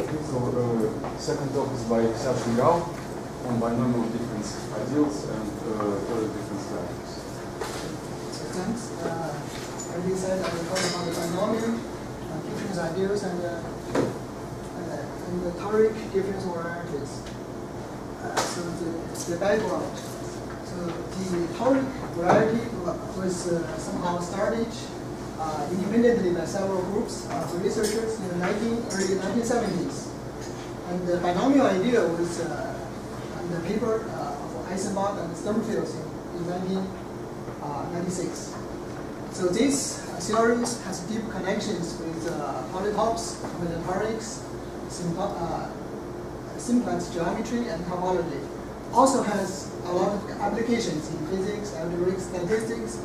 So uh, second talk is by Xiao Shan Gao on binomial difference ideals and uh, difference values. Thanks. Uh, you said, I will talk about the binomial uh, difference ideals and, uh, uh, and the toric difference varieties. Uh, so the, the background. So the toric variety was uh, somehow started uh, independently by several groups of researchers in the 19, early 1970s. And the binomial idea was uh, in the paper uh, of Eisenbud and Sturmfels in 1996. So this theories has deep connections with uh, polytopes, combinatorics, uh, simplex geometry, and topology. Also has a lot of applications in physics, algebraic statistics,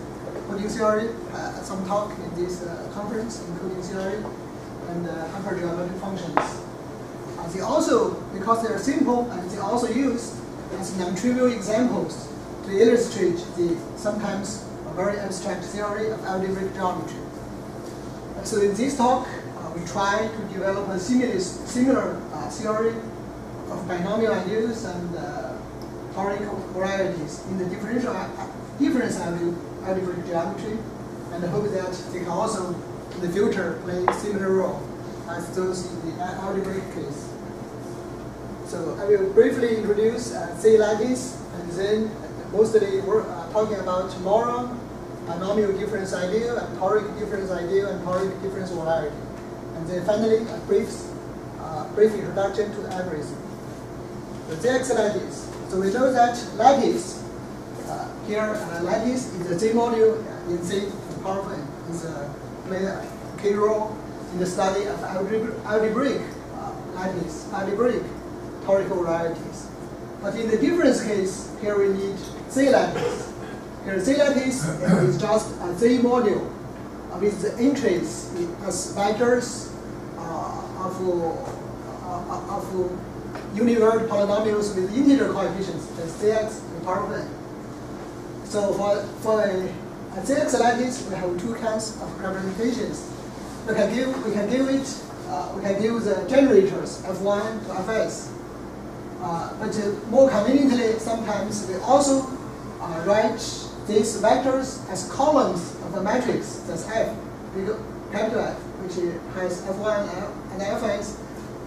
coding uh, some talk in this uh, conference, including theory and uh, hypergeometric functions. They also, because they are simple, and they also use as non-trivial examples to illustrate the sometimes very abstract theory of algebraic geometry. So in this talk, uh, we try to develop a similar, similar uh, theory of binomial ideas and uh, varieties in the differential uh, difference algebraic geometry, and hope that they can also in the future play similar role as those in the algebraic case. So I will briefly introduce uh, Z lattice, and then mostly we're uh, talking about Laurent, binomial difference ideal, and toric difference ideal, and toric difference variety. And then finally, a brief, uh, brief introduction to the algorithm. The ZX lattice. So we know that lattice, uh, here uh, lattice is a Z module in Z powerful is a play a key role in the study of algebraic uh, algebraic toric varieties. But in the difference case, here we need Z lattice. Here Z lattice is just a Z module with the entries as vectors uh, of, uh, of univariate polynomials with integer coefficients, the Cx and power of n. So for, for a, a Zx lattice, we have two kinds of representations. We can give, we can give it, uh, we can give the generators f1 to fs. Uh, but uh, more conveniently, sometimes we also uh, write these vectors as columns of a matrix that's F, capital F, which has F1 and Fs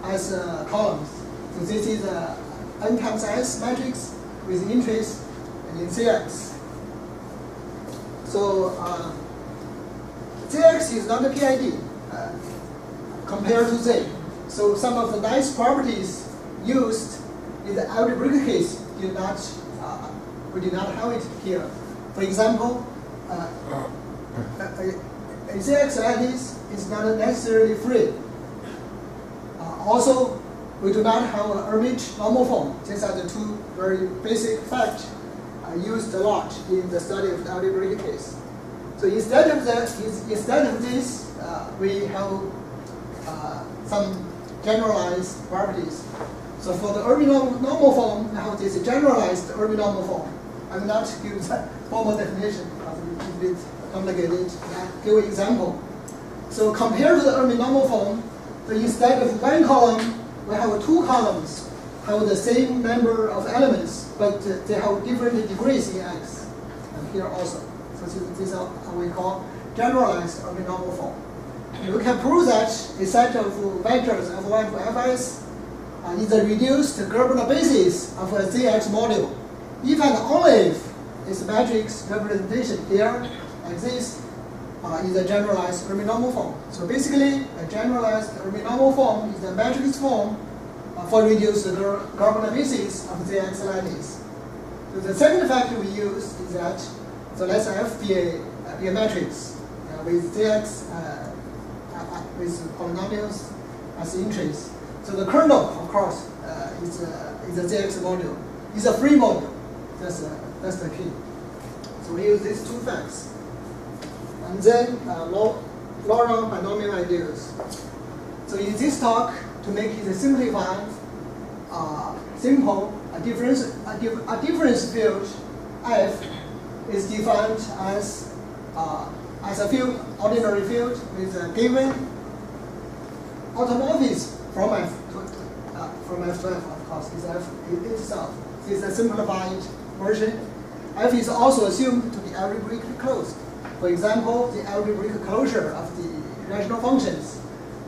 as uh, columns. So this is a n times s matrix with entries in Cx. So uh, is not a PID uh, compared to Z. So some of the nice properties used in the algebraic case did not, uh, we did not have it here. For example, uh, a, a Cx lattice is not necessarily free. Uh, also, we do not have an Hermite normal form. These are the two very basic facts uh, used a lot in the study of the algebraic case. So instead of that, instead of this, uh, we have uh, some generalized properties. So for the Hermite normal form, we have this generalized Hermite normal form. I will not give the formal definition because it's a bit complicated. Give an example. So compared to the Hermite normal form, so instead of one column, we have two columns, have the same number of elements, but uh, they have different degrees in X. And here also. So these are what we call generalized Hermite normal form. And we can prove that a set of vectors f1 to fs uh, is a reduced Gröbner basis of a ZX module. If and only if this matrix representation here, like this, uh, is a generalized Hermite normal form. So basically, a generalized Hermite normal form is a matrix form uh, for the Gröbner basis of ZX lattice. So the second factor we use is that, so let's F be a, matrix uh, with ZX, uh, uh, with polynomials as entries. So the kernel, of course, uh, is, a, is a ZX module. It's a free module. That's, that's the key. So we use these two facts. And then uh, Laurent binomial ideas. So in this talk, to make it simplified, uh, simple, a difference, a, dif a difference field f is defined as uh, as a field, ordinary field with a given automorphism from f to from f to f, of course, is f itself. Is a simplified version. f is also assumed to be algebraically closed. For example, the algebraic closure of the rational functions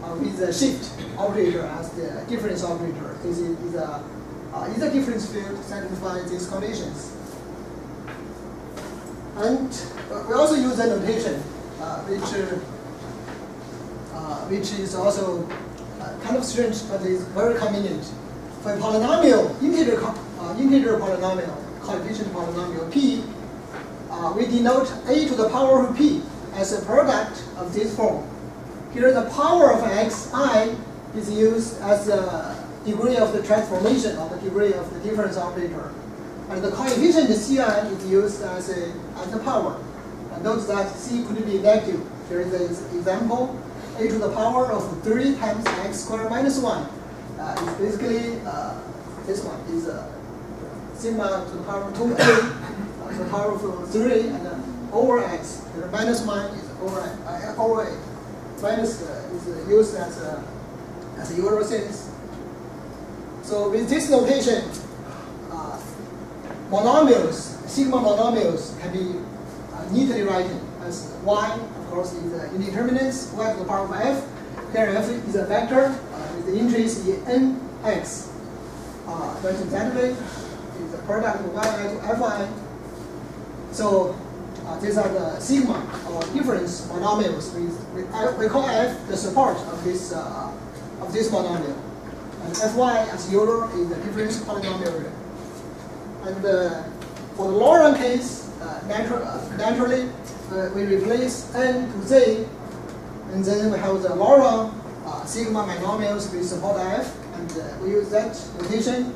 uh, with the shift operator as the difference operator. This is, is a uh, is a difference field satisfying these conditions. And uh, we also use a notation uh, which uh, which is also uh, kind of strange, but is very convenient. For a polynomial, integer, uh, integer polynomial, coefficient polynomial p, we denote a to the power of p as a product of this form. Here the power of xi is used as the degree of the transformation or the degree of the difference operator. And the coefficient ci is used as, a, as the power. And note that c could be negative. Here is an example. a to the power of 3 times x squared minus 1 uh, is basically, uh, this one is uh, sigma to the power of 2a uh, to the power of 3 and uh, over x. The minus 1 is over, uh, over a. Minus uh, is used as a, as Euro sense. So with this notation, uh, monomials, sigma monomials can be uh, neatly written as y, of course, is the indeterminates, y to the power of f. Here f is a vector uh, with the entries in nx. Uh, written that way is the product of yi to fi. So uh, these are the sigma or difference monomials. We, we, we call f the support of this uh, of this polynomial. And Fy as Euler is the difference polynomial. And uh, for the Laurent case, uh, natural, uh, naturally, uh, we replace n to z, and then we have the Laurent uh, sigma monomials with support f, and uh, we use that notation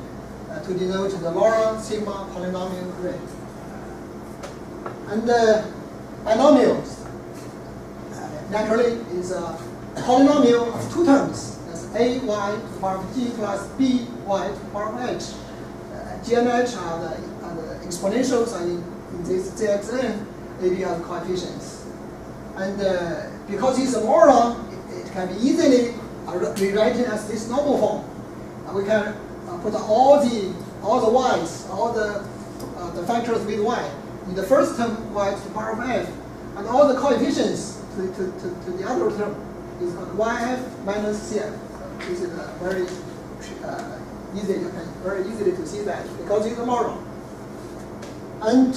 to denote the Laurent sigma polynomial ring. And the binomials, naturally, is a polynomial of two terms a y to the power of g plus b y to the power of h. Uh, g and h are the, are the exponentials and in, in this zxn, they are the coefficients. And uh, because it's a Laurent, it, it, can be easily rewritten as this normal form. Uh, we can uh, put all the all the y's, all the uh, the factors with y in the first term y to the power of f, and all the coefficients to, to, to, to the other term is yf minus cf is uh, very uh, easy, very easily to see that because it's a Laurent. And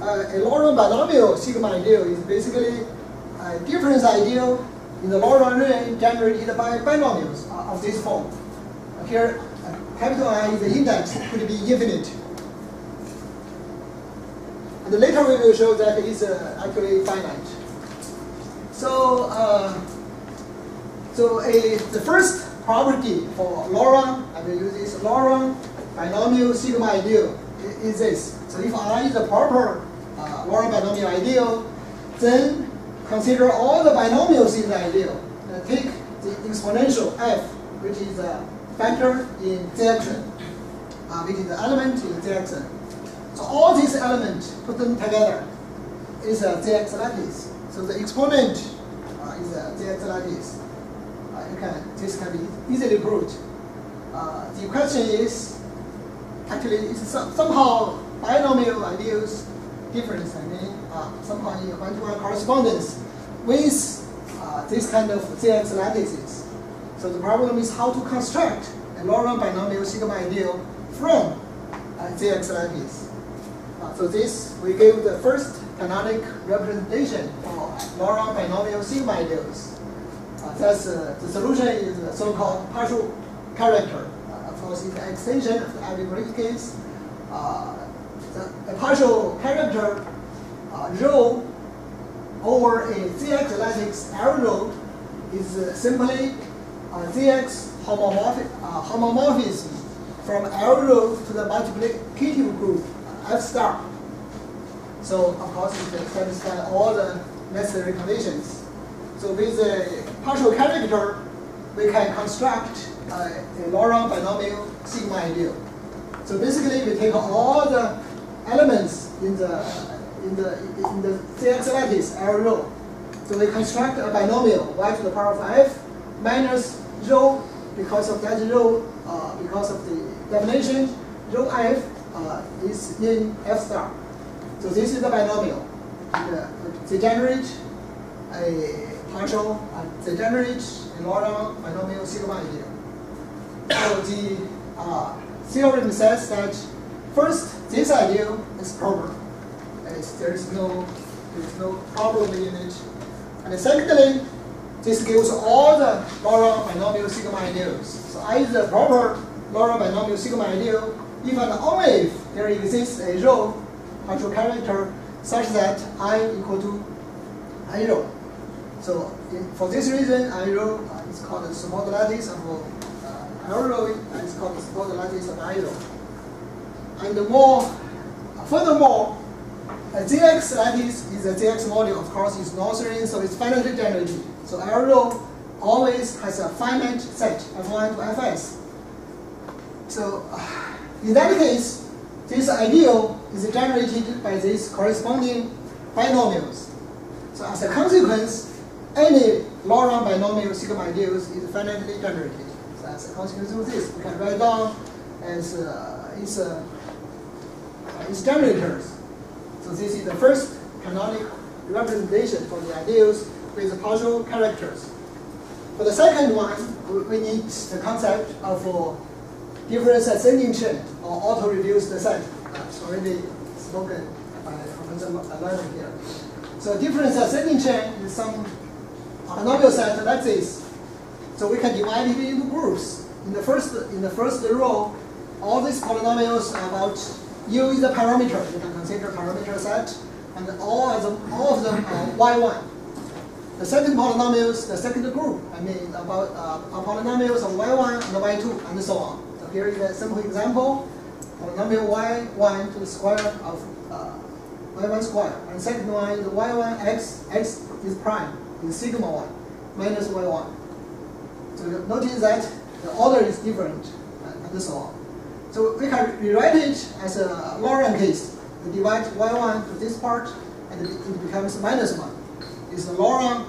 uh, a Laurent binomial sigma ideal is basically a difference ideal in the Laurent ring generated by binomials of this form. Here, capital I is the index, could be infinite. And later we will show that it's uh, actually finite. So, uh, so a, the first property for Laurent, I will use this Laurent binomial sigma ideal is this. So if I is a proper uh, Laurent binomial ideal, then consider all the binomials in the ideal. Uh, take the exponential f, which is a factor in zxn, uh, which is the element in zxn. So all these elements, put them together, is a zx lattice. So the exponent uh, is a zx lattice you can, this can be easily proved. Uh, the question is, actually, it's some, somehow binomial ideals difference, I mean, uh, somehow in one-to-one correspondence with uh, this kind of ZX lattices. So the problem is how to construct a Laurent binomial sigma ideal from a ZX lattice. Uh, so this, we give the first canonic representation for Laurent binomial sigma ideals. Uh, thus, uh, the solution is the so-called partial character. Uh, of course, it's an extension of the algebraic case. the partial character rho over a zx lattice L rho is simply a zx homomorph homomorphism from L rho to the multiplicative group F star. So of course it satisfies all the necessary conditions. So with a partial character, we can construct uh, a Laurent binomial sigma ideal. So basically, we take all the elements in the in the in the ZX lattice L rho. So we construct a binomial y to the power of f minus rho because of that rho, uh, because of the definition, rho f uh, is in f star. So this is the binomial. The, they generate a partial, uh, they generate a Laurent binomial sigma ideal. So the uh, theorem says that first, this ideal is proper. There is no there is no problem in it. And secondly, this gives all the Laurent binomial sigma ideals. So the proper Laurent binomial sigma ideal and only if there exists a rho partial character such that i equal to i rho. So for this reason, i rho uh, is called the lattice of uh, and it's called the lattice of i rho. And more, furthermore, a ZX lattice is a ZX module, of course, is Noetherian, so it's finitely generated. So L rho always has a finite set, F1 to Fs. So uh, in that case, this ideal is generated by these corresponding binomials. So as a consequence, any Laurent binomial sigma ideals is finitely generated. So as a consequence of this, we can write down as uh, its, uh, its generators. So this is the first canonic representation for the ideals with partial characters. For the second one, we need the concept of uh, difference ascending chain or auto-reduced set. It's already spoken by Professor Lerner here. So difference ascending chain is some polynomial set like this. So we can divide it into groups. In the first in the first row, all these polynomials about u is the parameter. You can consider parameter set, and all of them all of them are y1. The second polynomials, the second group, I mean about uh, polynomials of y1 and y2 and so on So here is a simple example. Polynomial y1 to the square of uh, y1 square. And second one is y1 x, x is prime, sigma 1 minus y1. So notice that the order is different and so on. So we can rewrite it as a Laurent case. We divide y1 to this part and it becomes minus 1. It's a Laurent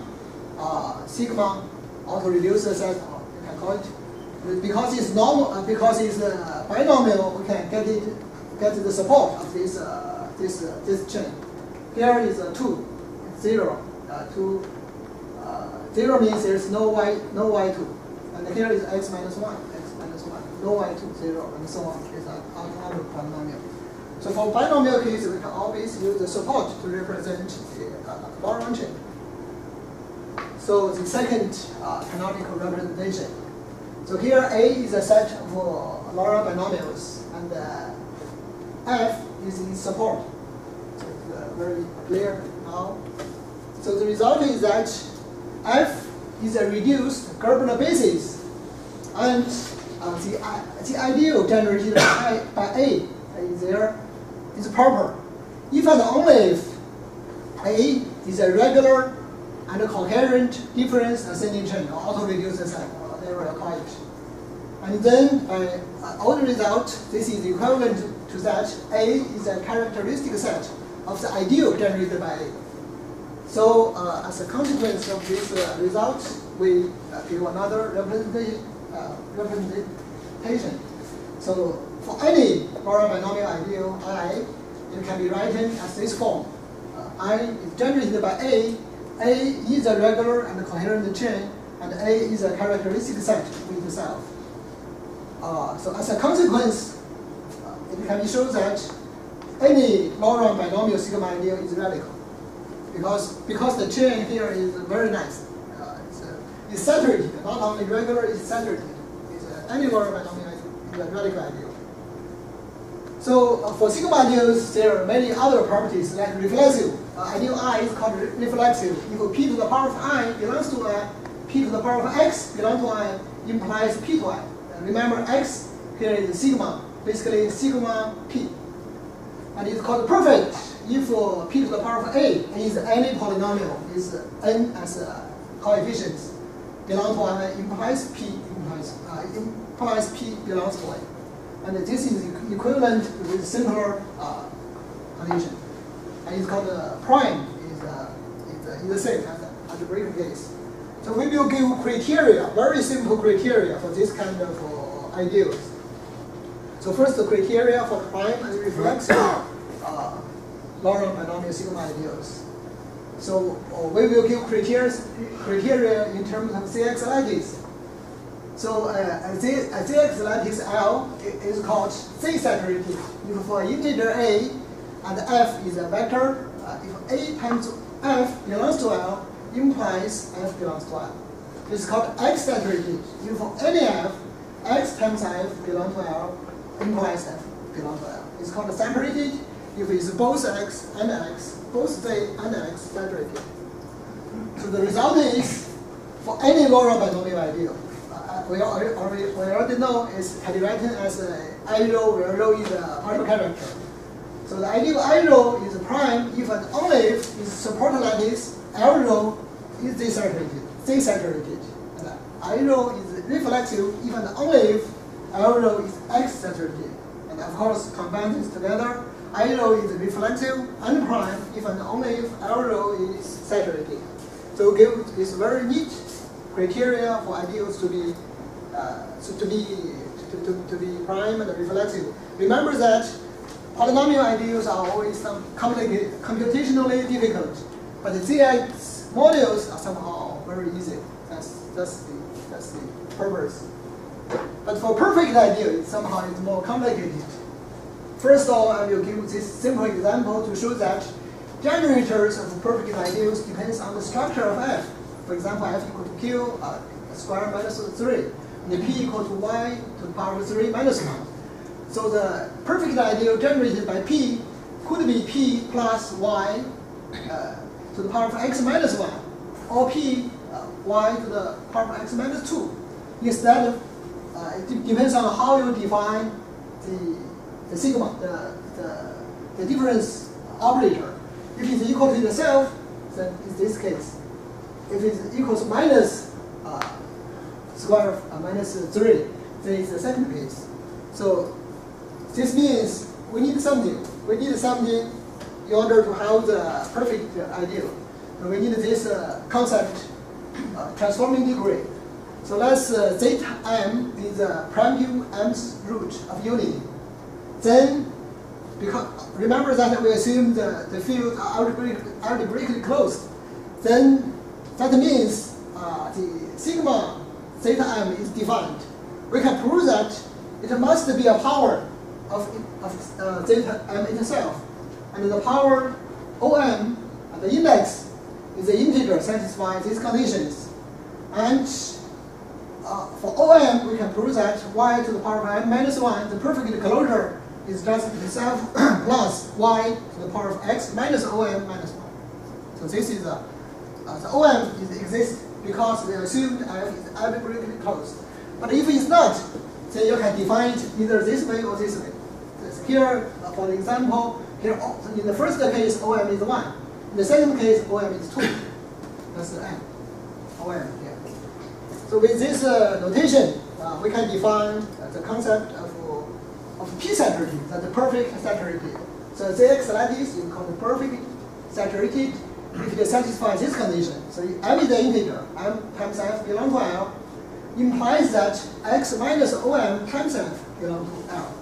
uh, sigma auto-reducer set, you can call it because it's normal, uh, because it's uh, binomial, we can get it, get the support of this uh, this uh, this chain. Here is a two, zero, uh, two, uh, zero means there's no y, no y two, and here is x minus one, x minus one, no y2, 0, and so on. It's autonomic polynomial. So for binomial case, we can always use the support to represent the uh, Laurent chain. So the second canonical representation so here A is a set of uh, Laurent binomials, and uh, F is in support. So it's uh, very clear now. So the result is that F is a reduced Gröbner basis, and uh, the, uh, the ideal generated by, A is there is proper. If and only if A is a regular and a coherent difference ascending chain or auto-reduced set call it. And then by uh, order result, this is equivalent to that A is a characteristic set of the ideal generated by A. So uh, as a consequence of this uh, result, we uh, give another representation, uh, representation. So for any Laurent binomial ideal I, it can be written as this form. Uh, I is generated by A. A is a regular and coherent chain and A is a characteristic set with itself. Uh, so as a consequence, uh, it can be shown that any Laurent binomial sigma ideal is radical. Because, because the chain here is very nice. Uh, it's, uh, saturated, not only regular, it's saturated. It's, uh, Laurent binomial radical ideal. So uh, for sigma ideals, there are many other properties like reflexive. Uh, ideal I is called re reflexive. If p to the power of i belongs to a p to the power of x belongs to i implies p to i. And remember, x here is sigma, basically sigma p. And it's called perfect if uh, p to the power of a is any polynomial, is n as a coefficient belong to implies p implies, uh, implies p belongs to a. And this is equivalent with simpler uh, condition. And it's called uh, prime is, uh, is, uh, is the same as algebraic case. So we will give criteria, very simple criteria for this kind of uh, ideals. So first, the criteria for prime and reflexive Laurent binomial sigma ideals. So uh, we will give criteria, criteria in terms of CX lattice. So uh, Z, a ZX lattice L is called Z saturated if for integer A and F is a vector. Uh, if A times F belongs to L, implies F belongs to L. It's called X saturated. If for any F, X times F belongs to L, implies F belongs to L. It's called saturated if it's both X and X, both Z and X saturated. So the result is for any Laurent binomial ideal. Uh, we, already, we already know is can be written as a I rho where rho is a partial character. So the ideal I rho is prime if and only if is support this, L rho is Z saturated. Z saturated. And I rho is reflexive if and only if L rho is X saturated. And of course combine this together I rho is reflexive and prime if and only if L rho is saturated. So give this very neat criteria for ideals to be uh, so to be to, to, to be prime and reflexive. Remember that polynomial ideals are always some computationally difficult, but the ZX modules are somehow very easy. That's that's the that's the purpose. But for perfect ideal, somehow it's more complicated. First of all, I will give this simple example to show that generators of perfect ideals depends on the structure of f. For example, f equal to q uh, square minus 3, and p equal to y to the power of 3 minus 1. So the perfect ideal generated by p could be p plus y uh, to the power of x minus 1, or p uh, y to the power of x minus 2. Instead, uh, it depends on how you define the the sigma, the, the, the difference operator. If it's equal to itself, then it's this case. If it's equals minus uh, square of uh, minus 3, then it's the second case. So this means we need something. We need something in order to have the perfect ideal. And we need this uh, concept, uh, transforming degree. So let's uh, zeta m is the prime m's root of unity. Then, because remember that we assume the, the field are algebraically, algebraically closed. Then that means uh, the sigma zeta m is defined. We can prove that it must be a power of, of uh, zeta m itself. And the power om, and the index, is the integer satisfying these conditions. And uh, for OM, we can prove that y to the power of m minus 1, is the perfect closure is just itself plus y to the power of x minus om minus 1. So this is uh, the om is exists because we assumed f is algebraically closed. But if it's not, then you can define it either this way or this way. So here, uh, for example, here in the first case, om is 1. In the second case, om is 2. That's the n. om, yeah. So with this uh, notation, uh, we can define uh, the concept p saturated, that's the perfect saturated. So ZX lattice is called perfect saturated if it satisfies this condition. So m is the integer, m times f belong to L, implies that x minus om times f belong to L.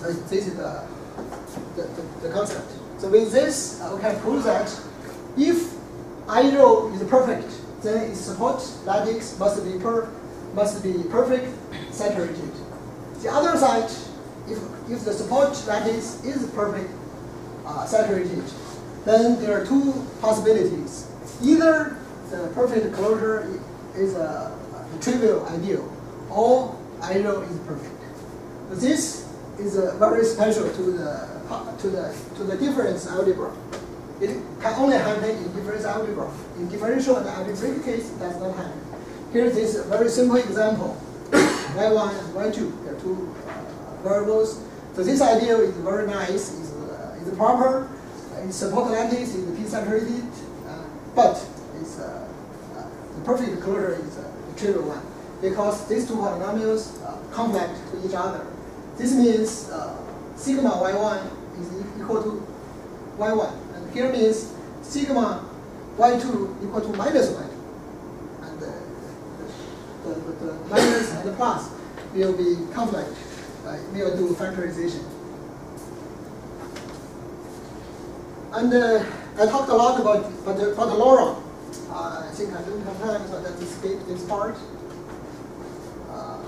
So this is the, the, the, the concept. So with this, uh, we can prove that if I rho is perfect, then its support lattice must be per must be perfect saturated. The other side, if, if the support lattice is perfect uh, saturated, then there are two possibilities. Either the perfect closure is a, a trivial ideal, or ideal is perfect. This is very special to the to the to the difference algebra. It can only happen in difference algebra. In differential and algebraic case, it does not happen. Here's this very simple example. y1 and y2, they're two uh, variables. So this idea is very nice, is uh, is proper, it supports lattice, it's p-saturated, uh, but it's uh, uh, the perfect closure is uh, a trivial one because these two polynomials uh, connect to each other. This means sigma y1 is equal to y1, and here means sigma y2 equal to minus y2, and the, the, the, the minus and the plus will be conflict. Uh, we'll do factorization. And uh, I talked a lot about, about, the, about the LoRa. Uh, I think I don't have time, so let's skip this part. Uh,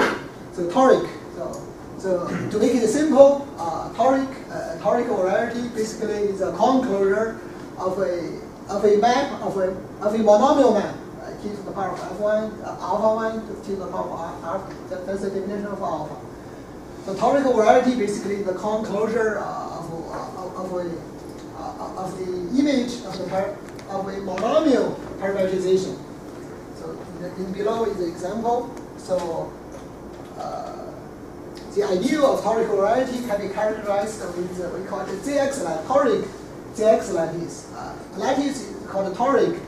so toric. So, so to make it simple, uh, toric, uh, toric variety basically is a conclosure of a of a map of a of a monomial map. Uh, t to the power of f1, uh, alpha 1 to t to the power of alpha. That, that's the definition of alpha. The toric variety basically the conclosure uh, of, uh, of, a, uh, of the image of the par of a monomial parametrization. So in, in below is the example. So uh, the ideal of toric variety can be characterized with uh, we call it ZX lattice, toric ZX lattice. Uh, lattice is called toric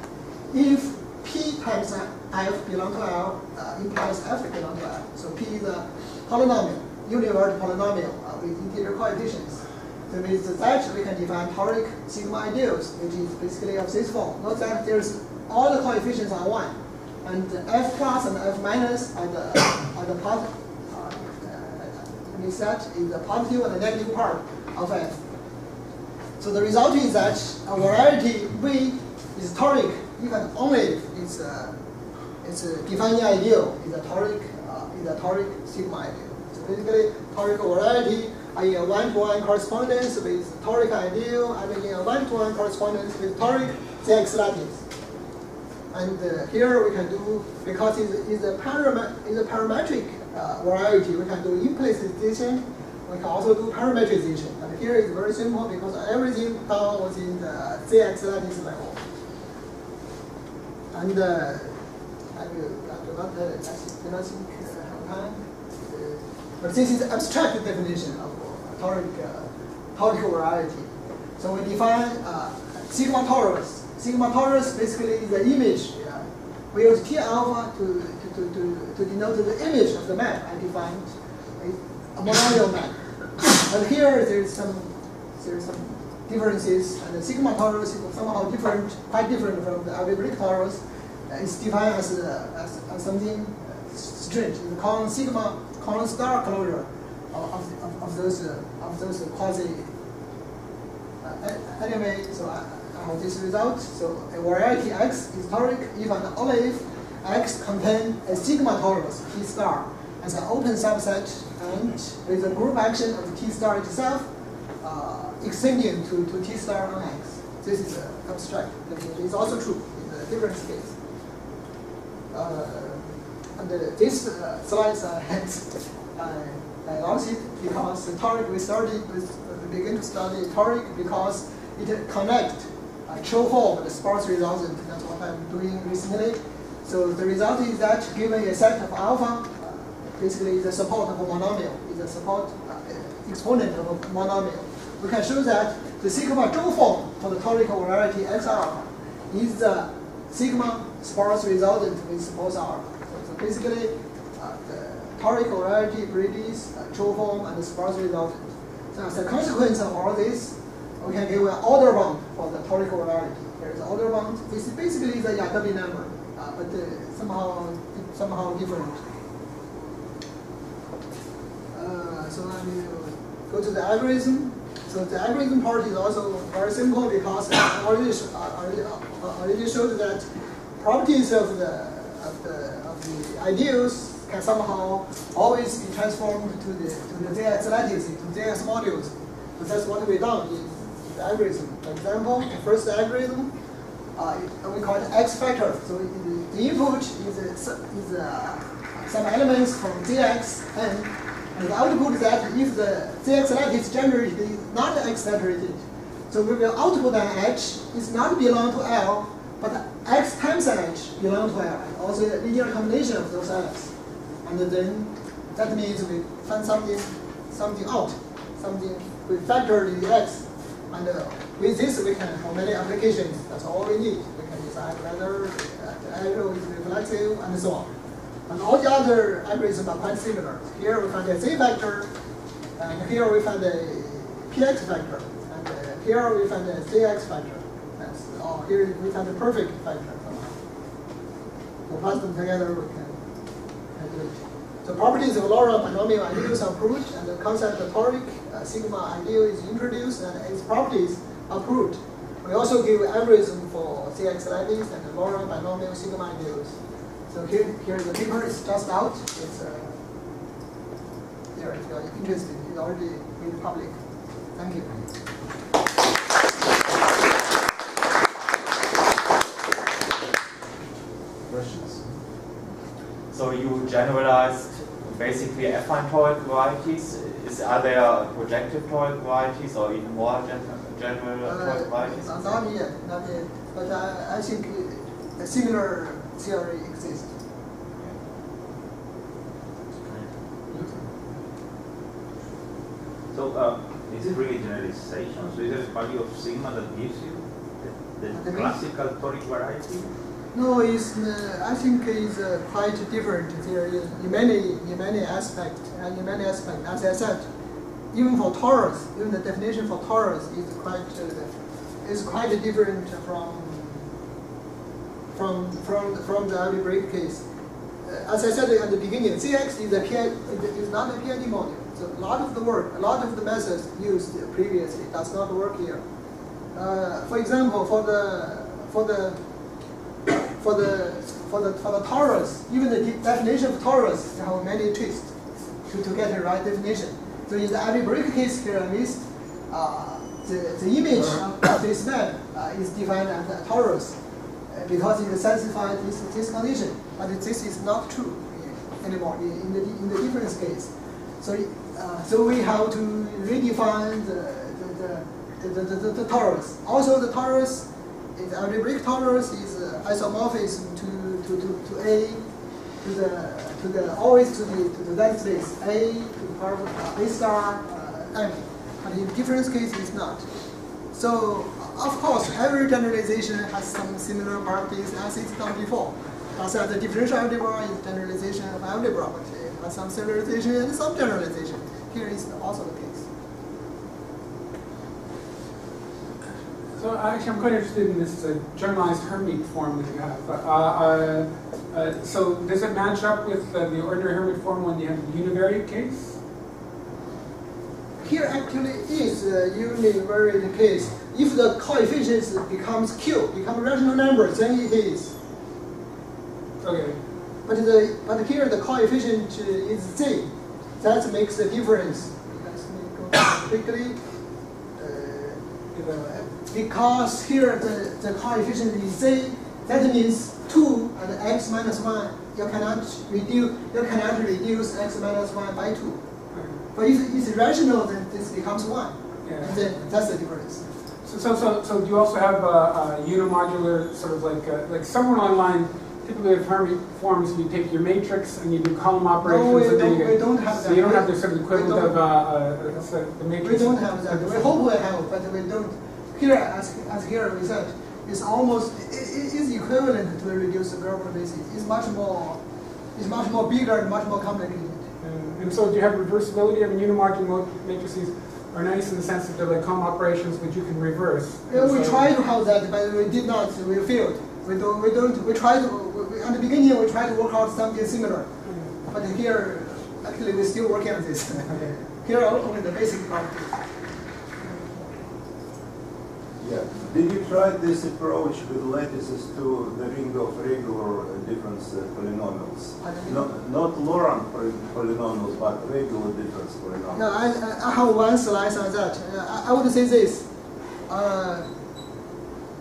if P times F belong to L uh, implies F belong to L. So P is a polynomial univariate polynomial uh, with integer coefficients. So with that, we can define toric sigma ideals, which is basically of this form. Note that there's all the coefficients are 1. And f plus and f minus are the, are the part, uh, means that is the positive and the negative part of f. So the result is that a variety V is toric even only if it's, uh, it's a defining ideal, is a toric, uh, is a toric sigma ideal So basically toric variety are in a one-to-one correspondence with toric ideal and in a one-to-one correspondence with toric ZX lattice. And uh, here we can do, because it's, it's, a, param it's a parametric uh, variety, we can do implicitization, we can also do parametrization. And here it's very simple because everything down in the ZX lattice level. And uh, I will, I do not, uh, I have time. But this is abstract definition of toric, uh, toric variety. So we define uh, sigma torus. Sigma torus basically is the image. Uh, we use T alpha to, to, to, to, to denote the image of the map. I defined a, monomial map. And here there's some there's some differences, and the sigma torus is somehow different, quite different from the algebraic torus. Uh, it's defined as, a, as, as something strange. It's called sigma Common star closure of, of, of those uh, of those quasi. Uh, anyway, so I, I, have this result. So a variety X is toric if and only if X contains a sigma torus T star as an open subset and with a group action of T star itself uh, extending to, to T star on X. This is uh, abstract. It's also true in a different case. Uh, and this uh, slides I had I lost it because the toric we started with, we begin to study toric because it connect uh, Chow form the sparse resultant. That's what I'm doing recently. So the result is that given a set of alpha, uh, basically the support of a monomial, is a support uh, exponent of a monomial. We can show that the sigma Chow form for the toric variety X alpha is the sigma sparse resultant with both alpha So basically uh, the toric variety produces uh, form and sparse resultant. So as a consequence of all this, we can give an order bound for the toric variety. There is an order bound. It's basically the Jacobi number, uh, but uh, somehow somehow different. Uh, so let me go to the algorithm. So the algorithm part is also very simple because I already, already, already showed that properties of the of the the ideals can somehow always be transformed to the to the ZX lattice, to ZX modules. So that's what we done in, the algorithm. For example, the first algorithm, uh, we call it X factor. So the, input is, a, is a, some elements from and, and the output is that if the ZX lattice generated is not saturated, so we will output an H is not belong to L, but x times h belong to L, also a linear combination of those x. And then that means we find something something out, something we factor the x. And uh, with this we can for many applications, that's all we need. We can decide whether the arrow is reflexive and so on. And all the other algorithms are quite similar. Here we find a z vector, and here we find a px vector, and uh, here we find a zx vector. All. Here we find the perfect vector. So plus them together, we can calculate. The properties of Laurent binomial ideals are proved, and the concept of toric uh, sigma ideal is introduced, and its properties are proved. We also give algorithm for CX lattice and the Laurent binomial sigma ideals. So here, here the paper is just out. It's uh, there if you are interested. It's already made public. Thank you. Questions? So you generalized basically affine toric varieties. Is, are there projective toric varieties or even more gen general toric varieties? Uh, not yet, not yet. But I, I think a similar theory exists. So, uh, is it really generalization? So is there a value of sigma that gives you the, the classical toric variety? No, it's, uh, I think it's uh, quite different theory in many, in many aspects. And in many aspects, as I said, even for torus, even the definition for torus is quite, uh, is quite different from, from, from, from the algebraic case. Uh, as I said at the beginning, CX is a PI, is not a PID model. So a lot of the work, a lot of the methods used previously does not work here. Uh, for example, for the for the for the for the for the torus, even the de- definition of torus have many twists to, to get the right definition. So in the algebraic case here, at least uh, the, the image of this map uh, is defined as a torus uh, because it satisfies this, this condition. But this is not true anymore in, in the in the difference case. So uh, so we have to redefine the the, the, the, the, the, torus. Also the torus the algebraic torus is uh, isomorphism to, to, to, to A, to the, to the, always to the, to the that space, A to the of uh, A star, uh, M. But in difference case, it's not. So, of course, every generalization has some similar properties as it's done before. As the differential algebra is generalization of algebra, but it has some similarization and some generalization. Here is also the case. So actually, I'm quite interested in this uh, generalized Hermite form that you have. Uh, uh, uh, so does it match up with uh, the ordinary Hermite form when you have the univariate case? Here actually is a univariate case. If the coefficients becomes q, become rational numbers, then it is. Okay. But the but here the coefficient is z. That makes a difference. Let me go quickly. Uh, because here the, the coefficient is z, that means 2 and x minus 1, you cannot reduce you cannot reduce x minus 1 by 2. But if it's rational, then this becomes 1. Yeah. And then that's the difference. So, so, so, so do you also have a, a unimodular sort of like uh like somewhere along the line? Typically, with forms, you take your matrix and you do column operations. we and then don't- you we don't have So that. you don't have the sort of equivalent of uh, uh, uh, so the matrix. We don't have that. We hope we have, but we don't. Here, as, as here we said, it's almost it, it is equivalent to the reduced Gröbner basis. It's much more, it's much more bigger and much more complicated. And, and so do you have reversibility? I mean, mo- matrices are nice in the sense that they're like column operations which you can reverse. Yeah, we So- tried to have that, but we did not. We failed. We don't. We don't. We tried. To, at the beginning, we tried to work out something similar, but here, actually, we're still working on this. Here are only the basic properties. Yeah. Did you try this approach with lattices to the ring of regular uh, difference uh, polynomials? Pardon? Not, not Laurent polynomials, but regular difference polynomials. No, I, I- I have one slide on that. Uh, I, I would say this. Uh,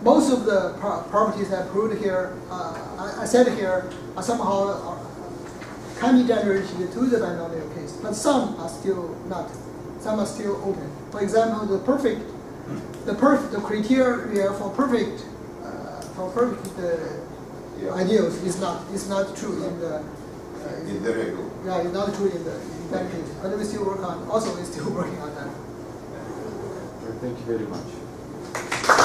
most of the pro- properties I proved here, uh, I, I said here, are somehow uh, can be generated to the binomial case, but some are still not. Some are still open. For example, the perfect, the perfect, the criteria for perfect, uh, for perfect uh, Yeah. ideals is not is not true in the. Uh, In the regular. yeah, it's not true in, the, in that case. But we still work on, also we're still working on that. Thank you very much.